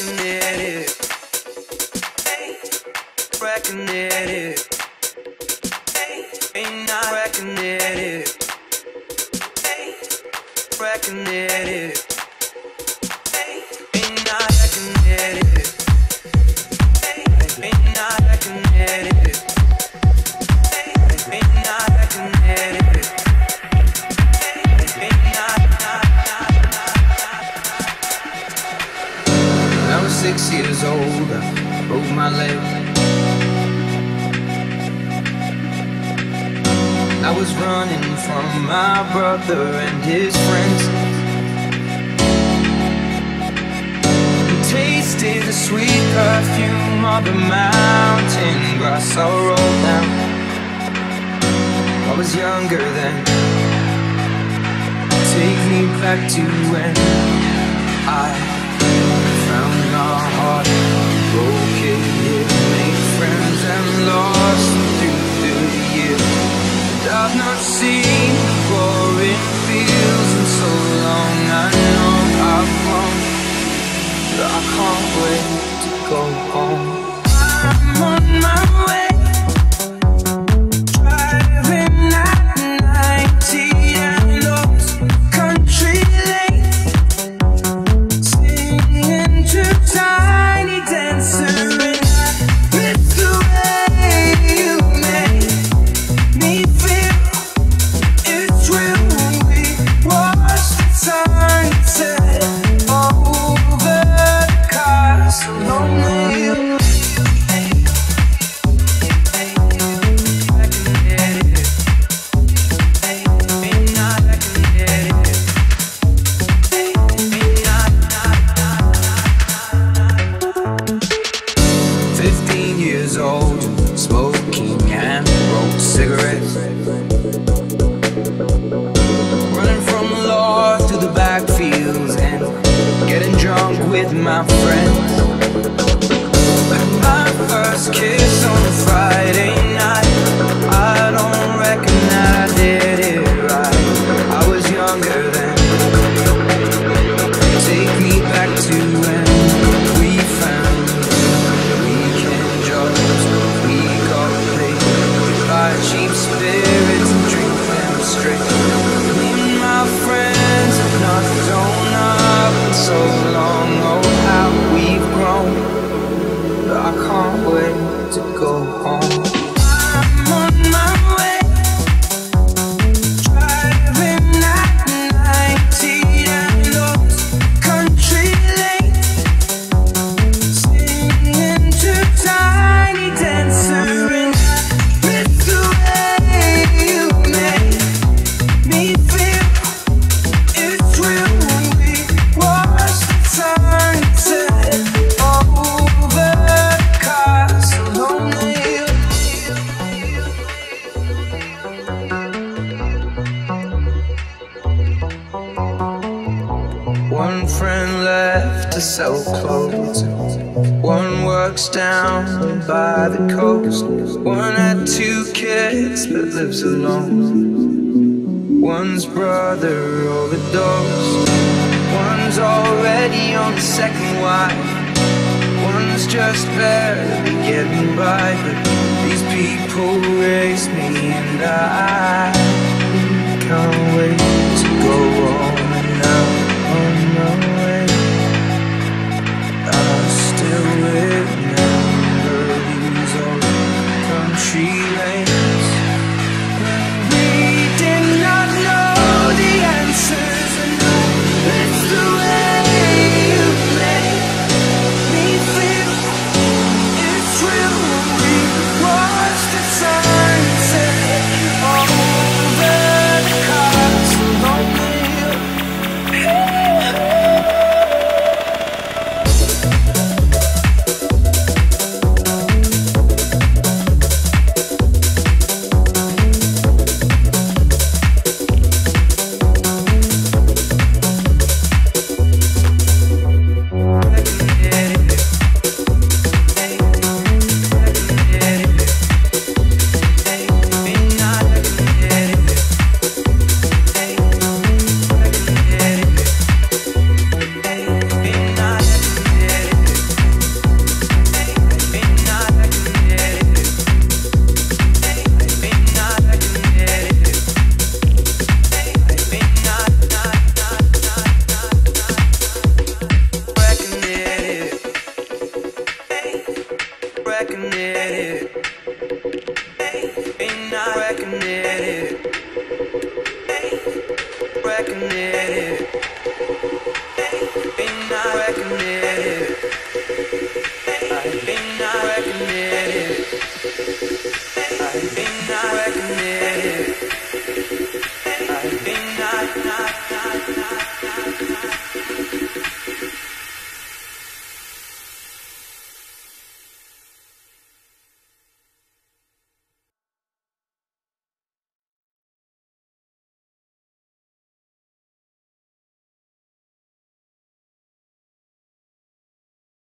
reckoning, reckoning, ain't not reckoning, ain't was running from my brother and his friends. Tasted the sweet perfume of the mountain grass I rolled down. I was younger then. Take me back to when I found my heart, broke it made friends and lost I've not seen the boring fields in so long. I know I've grown, but I can't wait to go home. I'm on my my friends. My first kiss on a Friday wait sell clothes. One works down by the coast. One had two kids but lives alone. One's brother overdosed. One's already on the second wife. One's just barely getting by. But these people raise me and I can't wait to go on reckoning it. I reckoning? Reckoning it.